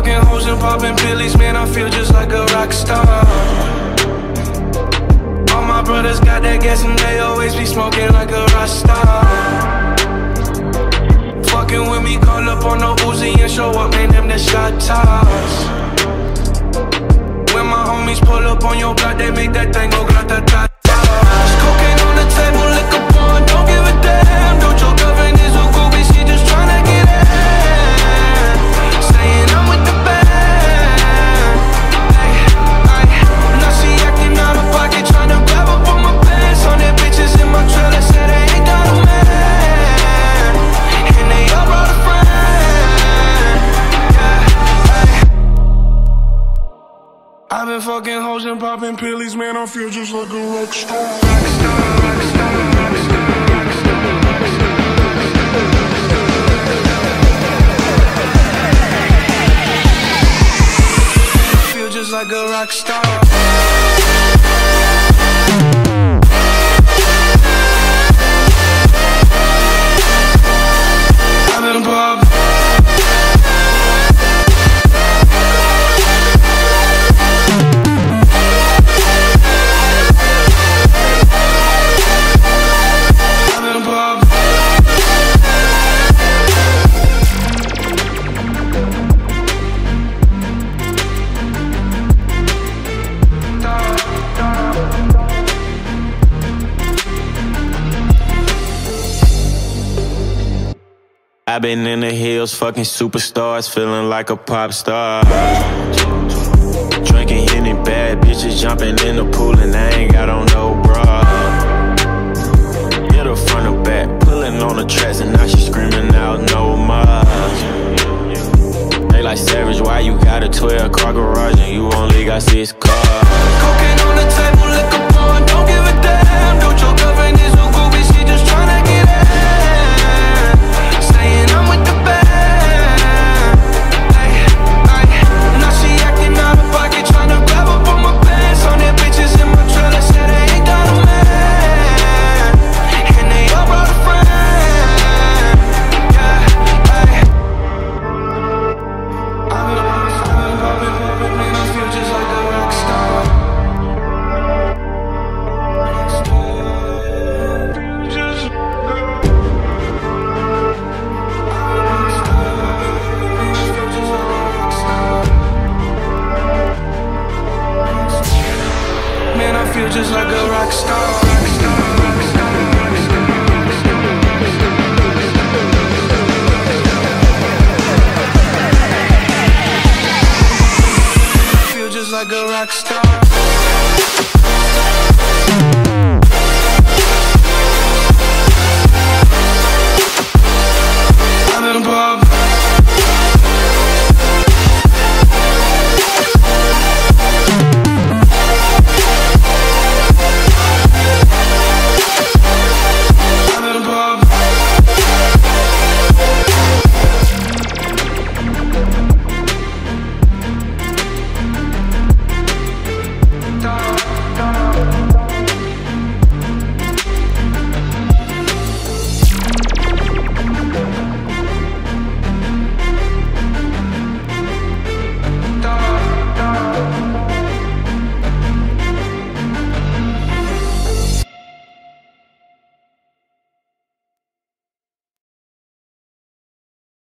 Fucking hoes and popping pillies, man, I feel just like a rock star. All my brothers got that gas and they always be smoking like a rock star. Fucking with me, call up on the Uzi and show up, man, them the shot toss. When my homies pull up on your block, they make that thing go grata I've been fucking hoes and popping pillies, man. I feel just like a rock star. Feel just like a rock star. I've been in the hills, fucking superstars, feeling like a pop star. Drinking any bad bitches, jumping in the pool, and I ain't got on no bra. Hit her front or back, pulling on the tracks, and now she screaming out no more. They like savage, why you got a 12 car garage and you only got six cars? Like a rock star.